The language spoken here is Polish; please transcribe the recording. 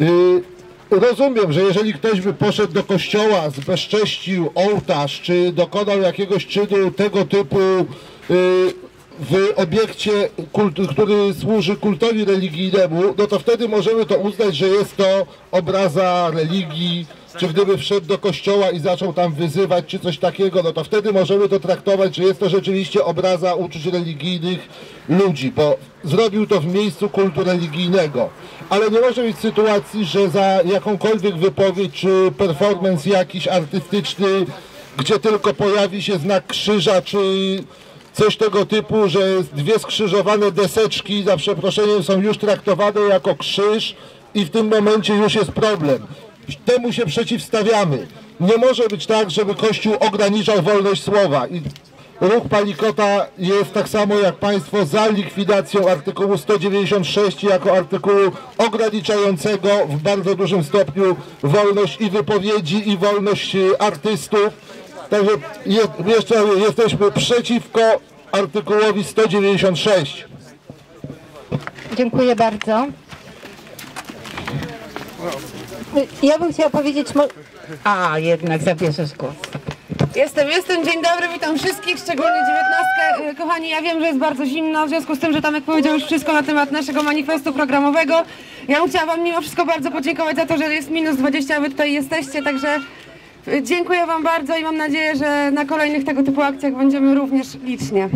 Y, Rozumiem, że jeżeli ktoś by poszedł do kościoła, zbezcześcił ołtarz, czy dokonał jakiegoś czynu tego typu y, w obiekcie, który służy kultowi religijnemu, no to wtedy możemy to uznać, że jest to obraza religii, czy gdyby wszedł do kościoła i zaczął tam wyzywać, czy coś takiego, no to wtedy możemy to traktować, że jest to rzeczywiście obraza uczuć religijnych ludzi, bo zrobił to w miejscu kultu religijnego. Ale nie może być sytuacji, że za jakąkolwiek wypowiedź, czy performance jakiś artystyczny, gdzie tylko pojawi się znak krzyża, czy coś tego typu, że dwie skrzyżowane deseczki za przeproszeniem są już traktowane jako krzyż i w tym momencie już jest problem. Temu się przeciwstawiamy. Nie może być tak, żeby Kościół ograniczał wolność słowa. I ruch Palikota jest tak samo jak Państwo za likwidacją artykułu 196 jako artykułu ograniczającego w bardzo dużym stopniu wolność i wypowiedzi i wolność e, artystów. Także jest, jeszcze jesteśmy przeciwko artykułowi 196. Dziękuję bardzo. Ja bym chciała powiedzieć... A, jednak zabierzesz głos. Jestem, jestem, dzień dobry, witam wszystkich, szczególnie dziewiętnastkę. E, Kochani, ja wiem, że jest bardzo zimno, w związku z tym, że Tomek powiedział już wszystko na temat naszego manifestu programowego. Ja bym chciała Wam mimo wszystko bardzo podziękować za to, że jest minus 20, a Wy tutaj jesteście, także dziękuję Wam bardzo i mam nadzieję, że na kolejnych tego typu akcjach będziemy również licznie.